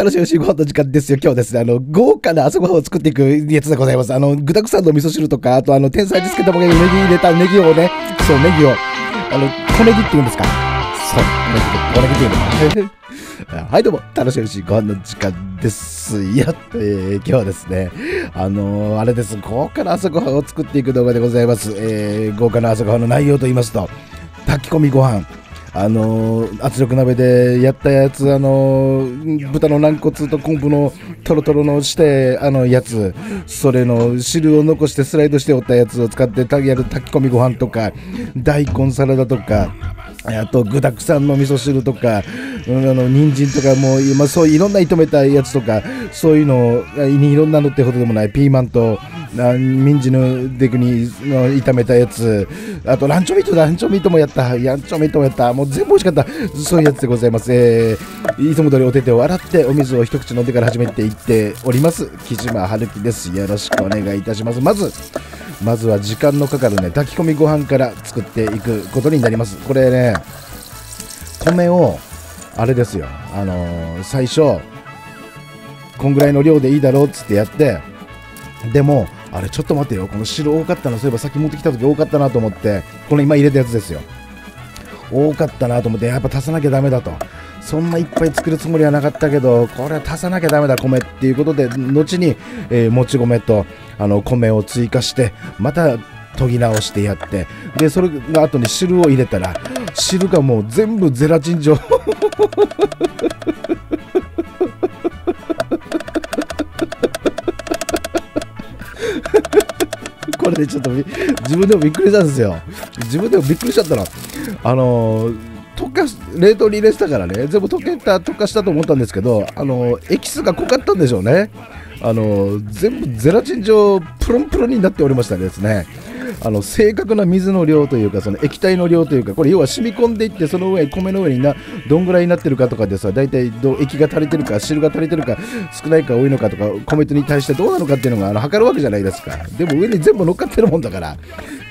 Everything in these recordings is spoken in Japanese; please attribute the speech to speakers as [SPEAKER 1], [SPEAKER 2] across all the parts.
[SPEAKER 1] 楽しみしご飯の時間です。よ。今日です。ね、あの、豪華な朝ごはんを作っていくやつでございます。あの、具沢山の味噌汁とか、あとあの、天才につけたものにネギ入れたネギをね、そう、ネギを、あの、小ネギって言うんです。かそう、小ネギって言うの。はい、どうも、楽しみしご飯の時間です。よ。えー、今日はです。ね、あのー、あれです、豪華な朝ごはんを作っていく動画でございます。えー、豪華な朝ごはんの内容と言います。と、炊き込みご飯。あのー、圧力鍋でやったやつ、あのー、豚の軟骨と昆布のとろとろのしてあのやつ、それの汁を残してスライドしておったやつを使ってやる炊き込みご飯とか、大根サラダとか、あと具だくさんの味噌汁とか、うん、あの人参とかもう、まあ、そういろんな炒めたやつとかそういうのいろんなのってほどでもない。ピーマンとミンジのデクに炒めたやつ。あとランチョミートランチョミートもやった。ランチョミートもやった。もう全部美味しかった。そういうやつでございます、えー、いつも通りお手手を洗ってお水を一口飲んでから始めていっております。木島春樹です。よろしくお願いいたします。まずまずは時間のかかるね。炊き込みご飯から作っていくことになります。これね米をあれですよ。あのー、最初こんぐらいの量でいいだろうっつってやってでもあれちょっと待ってよ。この汁多かったのそういえばさっき持ってきた時多かったなと思ってこの今入れたやつですよ。多かったなと思ってやっぱ足さなきゃだめだと。そんないっぱい作るつもりはなかったけどこれは足さなきゃだめだ米っていうことで後に、えー、もち米とあの米を追加してまた研ぎ直してやってでそれの後に汁を入れたら汁がもう全部ゼラチン状。これでちょっと自分でもびっくりしたんですよ。自分でもびっくりしちゃったらあのー溶か冷凍に入れてたからね。全部溶けた溶かしたと思ったんですけどあのエキスが濃かったんでしょうね。あの全部ゼラチン状プロンプロンになっておりましたですね。あの正確な水の量というかその液体の量というかこれ要は染み込んでいってその上米の上になどんぐらいになってるかとかでさ大体ど液が足りてるか汁が足りてるか少ないか多いのかとかコメントに対してどうなのかっていうのがあの測るわけじゃないですか。でも上に全部乗っかってるもんだから。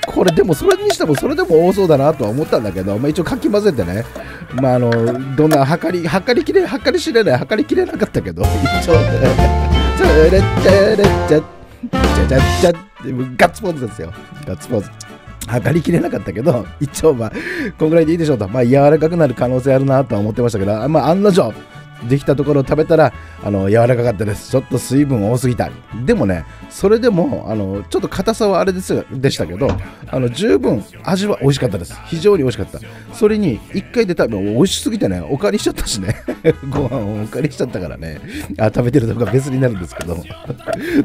[SPEAKER 1] これでもそれにしてもそれでも多そうだなとは思ったんだけど、まあ、一応かき混ぜてね、まあ、あのどんな測り測りきれ測り知れない測りきれなかったけど一応ね。チャレチャチャチャチャチャガッツポーズですよガッツポーズ測りきれなかったけど一応まあこんぐらいでいいでしょうとまあ柔らかくなる可能性あるなとは思ってましたけどまあ案の定できたところを食べたらあの柔らかかったです。ちょっと水分多すぎたでもねそれでもあのちょっと硬さはあれですでしたけどあの十分味は美味しかったです。非常に美味しかった。それに1回で食べ美味しすぎてねお借りしちゃったしね。ご飯をお借りしちゃったからね。あ食べてる動画別になるんですけど。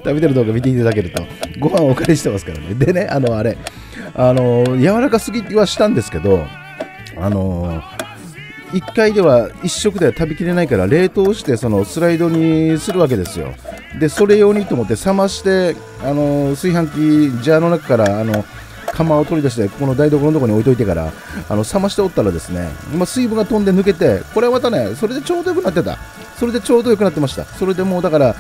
[SPEAKER 1] 食べてる動画見ていただけるとご飯をお借りしてますからね。でねあのあれあの柔らかすぎはしたんですけどあの1回では1食では食べきれないから冷凍してそのスライドにするわけですよ。でそれ用にと思って冷ましてあの炊飯器ジャーの中からあの釜を取り出してここの台所のところに置いといてからあの冷ましておったらですね、まあ、水分が飛んで抜けてこれはまたねそれでちょうどよくなってた。それでちょうどよくなってました。それでもうだから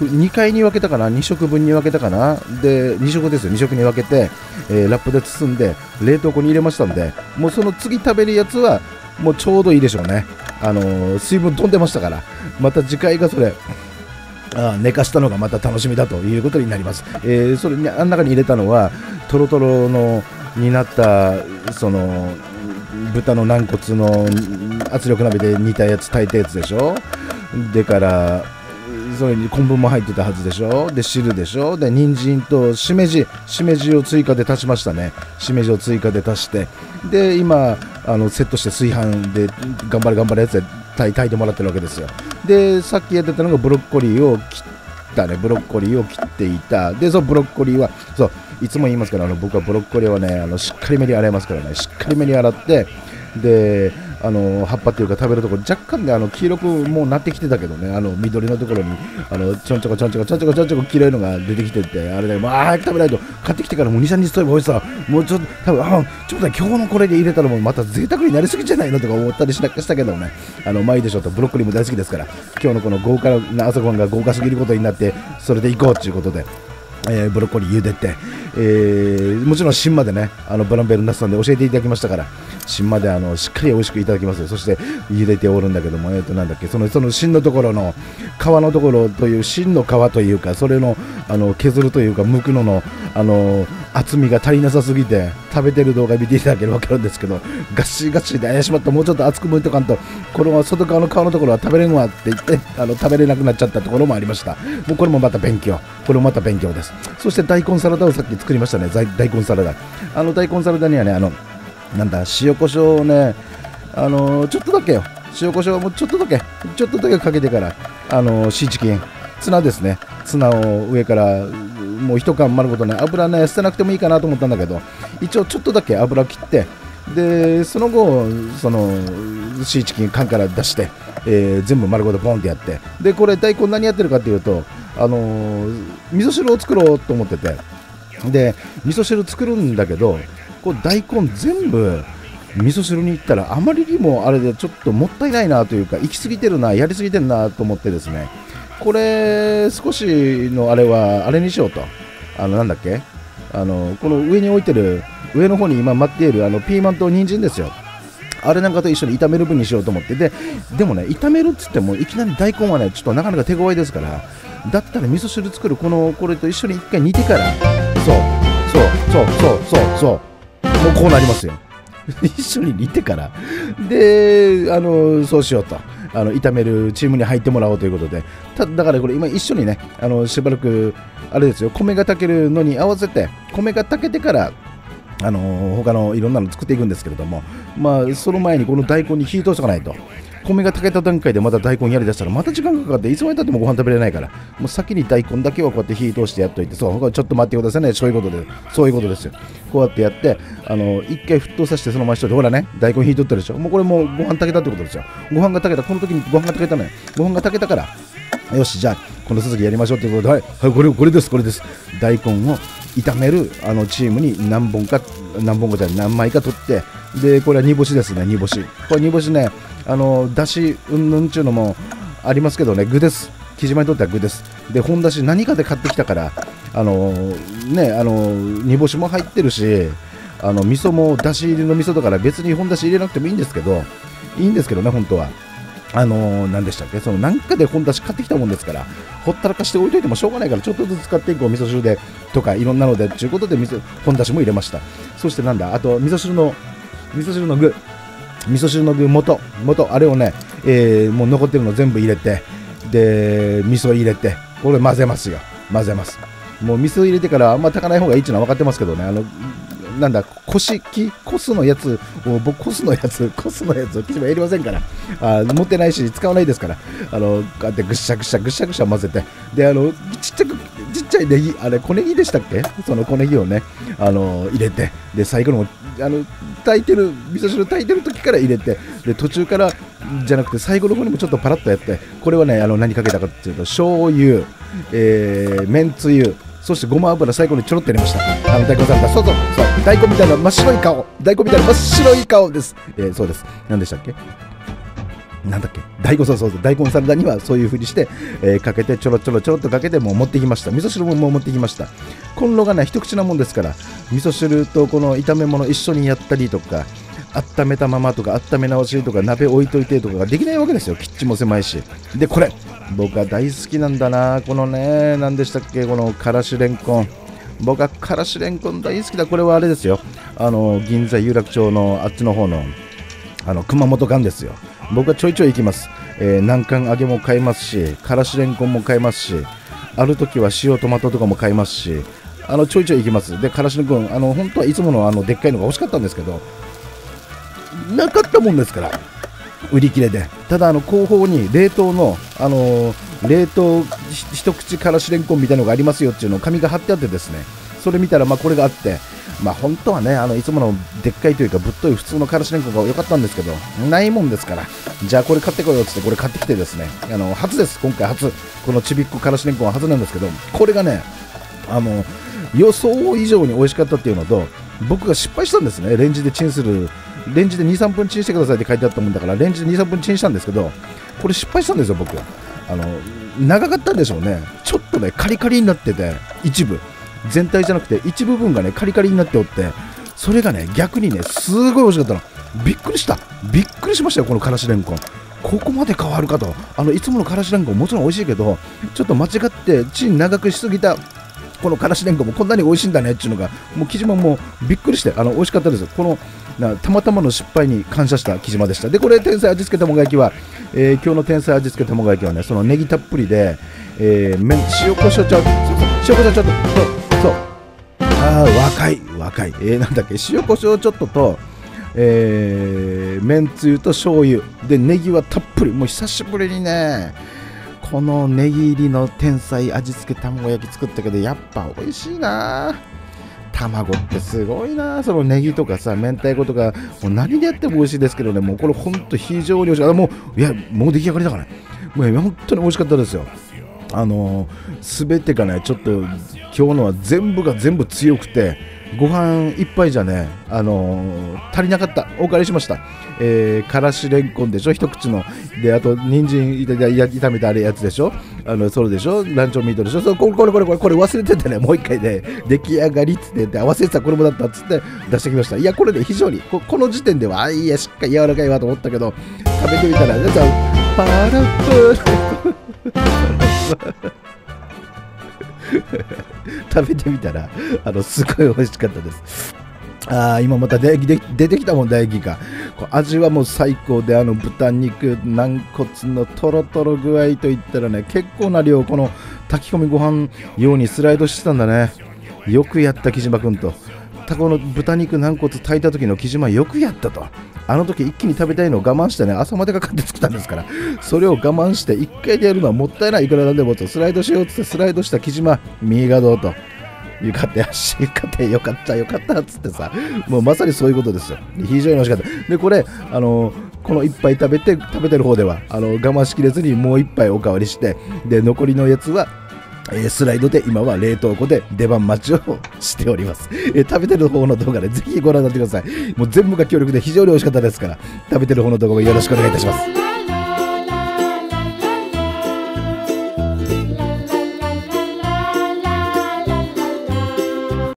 [SPEAKER 1] 2回に分けたかな？2食分に分けたかな？で2食ですよ。2食に分けて、えー、ラップで包んで冷凍庫に入れましたんでもうその次食べるやつはもうちょうどいいでしょうね。あのー、水分飛んでましたから、また次回がそれ、あ寝かしたのがまた楽しみだということになります。えー、それにあん中に入れたのは、とろとろのになった、その、豚の軟骨の圧力鍋で煮たやつ炊いたやつでしょ。でからそれに昆布も入ってたはずでしょ。で汁でしょ。で人参としめじしめじを追加で足しましたね。しめじを追加で足して。で今あのセットして炊飯で頑張れ頑張れやつで炊いてもらってるわけですよ。でさっきやってたのがブロッコリーを切ったね。ブロッコリーを切っていた。でそのブロッコリーはそういつも言いますけどあの僕はブロッコリーはねあのしっかりめに洗いますからね。しっかりめに洗ってであの葉っぱっていうか食べるところ若干ねあの黄色くもうなってきてたけどねあの緑のところにあのちょんちょこちょんちょこちょんちょこちょんちょこ黄色いのが出てきててあれで、まあ、早く食べないと買ってきてからもう23日とえば美味しさもうちょっと多分あちょっと今日のこれで入れたらもうまた贅沢になりすぎじゃないのとか思ったりししたけどねあのまあいいでしょうとブロッコリーも大好きですから今日のこの豪華な朝ごはんが豪華すぎることになってそれでいこうということでえー、ブロッコリー茹でて、えー、もちろん芯までねあのブランベルナスさんで教えていただきましたから芯まであのしっかり美味しくいただきますそして茹でておるんだけども、えー、となんだっけそのその芯のところの皮のところという芯の皮というかそれのあの削るというか剥くののあの厚みが足りなさすぎて食べてる動画見ていただければ分かるんですけどガシガシで怪しまったもうちょっと厚く剥いとかんとこの外側の皮のところは食べれんわって言ってあの食べれなくなっちゃったところもありました。もうこれもまた勉強。これもまた勉強です。そして大根サラダをさっき作りましたね。大根サラダ。あの大根サラダにはねあのなんだ塩コショウをねあのちょっとだけよ。塩コショウもちょっとだけ。ちょっとだけかけてからあのシーチキン。ツナですね。ツナを上からもう一缶丸ごとね油ね捨てなくてもいいかなと思ったんだけど一応ちょっとだけ油切ってでその後そのシーチキン缶から出して、えー、全部丸ごとポンってやってでこれ大根何やってるかっていうとあのー、味噌汁を作ろうと思っててで味噌汁作るんだけどこう大根全部味噌汁に行ったらあまりにもあれでちょっともったいないなというか行き過ぎてるなやりすぎてるなと思ってですねこれ少しのあれはあれにしようと。あのなんだっけ？あのこの上に置いてる上の方に今待っているあのピーマンと人参ですよ。あれなんかと一緒に炒める分にしようと思って。ででもね炒めるっつってもいきなり大根はねちょっとなかなか手強いですから。だったら味噌汁作るこのこれと一緒に一回煮てから。そうそうそうそうそうそう。もうこうなりますよ。一緒に煮てから。であのそうしようと。あの炒めるチームに入ってもらおうということで。ただからこれ今一緒にねあのしばらくあれですよ米が炊けるのに合わせて米が炊けてからあの他のいろんなの作っていくんですけれども、まあ、その前にこの大根に火通しておかないと。米が炊けた段階でまた大根やりだしたらまた時間がかかっていつまでたってもご飯食べれないからもう先に大根だけはこうやって火通してやっといてそうちょっと待ってくださいね。そういうことでそういうことですよ。こうやってやってあの一回沸騰させてそのまましといてほらね大根火通ってるでしょ。もうこれもうご飯炊けたってことですよ。ご飯が炊けた。この時にご飯が炊けたのよ。ご飯が炊けたからよしじゃあこの続きやりましょうということではい、はい、これこれですこれです。大根を炒めるあのチームに何本か何本かじゃ何枚か取ってでこれは煮干しですね煮干し。これ煮干しねあのだしうんぬんちゅうのもありますけどね具です。木島にとっては具です。で本だし何かで買ってきたからあのねあの煮干しも入ってるしあの味噌もだし入りの味噌だから別に本だし入れなくてもいいんですけどいいんですけどね本当は。あの、何でしたっけ？そのなんかで本出し買ってきたもんですからほったらかして置いといてもしょうがないからちょっとずつ使っていこう味噌汁でとかいろんなのでということで本出しも入れました。そしてなんだあと味噌汁の味噌汁の具。味噌汁の具元。元あれをね、えー、もう残ってるの全部入れてで味噌入れてこれ混ぜますよ。混ぜます。もう味噌入れてからあんま炊かない方がいいっていうのは分かってますけどね。あのなんだ、こしき、コスのやつ、僕、コスのやつ、コスのやつ、生地もやりませんから、あ持ってないし、使わないですから、あの、こうやってぐしゃぐしゃぐしゃぐしゃ混ぜて、で、あの、ちっちゃく、っちゃいネギ、あれ、小ネギでしたっけ？その小ネギをね、あの、入れて、で、最後の、あの、炊いてる、味噌汁炊いてる時から入れて、で、途中から、じゃなくて、最後の方にもちょっとパラッとやって、これはね、あの、何かけたかっていうと、醤油、えー、めんつゆ、そしてごま油最後にちょろっと入れました。あの大根サラダそうそうそう大根みたいな真っ白い顔大根みたいな真っ白い顔です、えー、そうです。何でしたっけ？なんだっけ？大根そうそう。大根サラダにはそういうふうにして、えー、かけてちょろちょろちょろっとかけてもう持ってきました。味噌汁ももう持ってきました。コンロがね一口なもんですから味噌汁とこの炒め物一緒にやったりとか温めたままとか温め直しとか鍋置いといてとかができないわけですよ。キッチンも狭いし。でこれ僕は大好きなんだな。このね何でしたっけ？このからしれんこん。僕はからしれんこん大好きだ。これはあれですよ。あの銀座有楽町のあっちの方のあの熊本館ですよ。僕はちょいちょい行きます、えー、南関揚げも買いますしからしれんこんも買いますしある時は塩トマトとかも買いますしあのちょいちょい行きます。でからしれんこんあの本当はいつものあのでっかいのが欲しかったんですけどなかったもんですから売り切れで。ただあの後方に冷凍のあの冷凍一口からしれんこんみたいなのがありますよっていうのを紙が貼ってあってですねそれ見たらまあこれがあってまあ本当はねあのいつものでっかいというかぶっとい普通のからしれんこんが良かったんですけどないもんですからじゃあこれ買ってこようっつってこれ買ってきてですねあの初です今回初このちびっこからしれんこんは初なんですけどこれがねあの予想以上に美味しかったっていうのと僕が失敗したんですねレンジでチンするレンジで2、3分チンしてくださいって書いてあったもんだから、レンジで2、3分チンしたんですけど、これ失敗したんですよ、僕。あの長かったんでしょうね、ちょっとね、カリカリになってて、一部。全体じゃなくて一部分がねカリカリになっておってそれがね逆にねすごい美味しかったの。びっくりした。びっくりしましたよこのからしれんこん。ここまで変わるかと。あのいつものからしれんこんもちろん美味しいけどちょっと間違ってチン長くしすぎたこのからしれんこんもこんなに美味しいんだねっていうのがもう生島もびっくりしてあの美味しかったです。このなたまたまの失敗に感謝した生島でした。でこれ天才味付け卵焼きは、えー今日の天才味付け卵焼きはねそのネギたっぷりで、えー、麺塩コショウちょっと塩コショウちょっとそう。ああ若い若い。えー、なんだっけ？塩コショウちょっととえー、めんつゆと醤油。でネギはたっぷり。もう久しぶりにねこのネギ入りの天才味付け卵焼き作ったけどやっぱ美味しいな。卵ってすごいな。そのネギとかさ明太子とかもう何でやっても美味しいですけどね。もうこれほんと非常に美味しい。もういやもう出来上がりだから。もう本当に美味しかったですよ。あのすべてがねちょっと今日のは全部が全部強くてご飯一杯じゃねあの足りなかった。お借りしました、えー、からしれんこんでしょ？一口の。であと人参いやいや炒めたあれやつでしょ？あのそれでしょ？ランチョンミートでしょ？そうこれこれこれこれ忘れててねもう一回ね出来上がりっつってで合わせてたこれもだったっつって出してきました。いやこれね非常にここの時点ではあいやしっかり柔らかいわと思ったけど食べてみたらねさパラップ 食べてみたらあのすごい美味しかったです。あー今またでで出てきたもん唾液が。こう味はもう最高であの豚肉軟骨のとろとろ具合といったらね結構な量この炊き込みご飯用にスライドしてたんだね。よくやった木島君と。たこの豚肉軟骨炊いた時の木島よくやったと。あの時一気に食べたいのを我慢してね朝までかかって作ったんですから。それを我慢して一回でやるのはもったいない。いくらなんでもと。スライドしようっつってスライドした木島右がどうと。よかったよしよかったよかったよかったっつってさ。もうまさにそういうことですよ。非常に美味しかった。でこれあのこの一杯食べて食べてる方ではあの我慢しきれずにもう一杯おかわりしてで残りのやつはえスライドで今は冷凍庫で出番待ちをしております、え食べてる方の動画でぜひご覧になってください。もう全部が強力で非常に美味しかったですから食べてる方の動画もよろしくお願いいたします。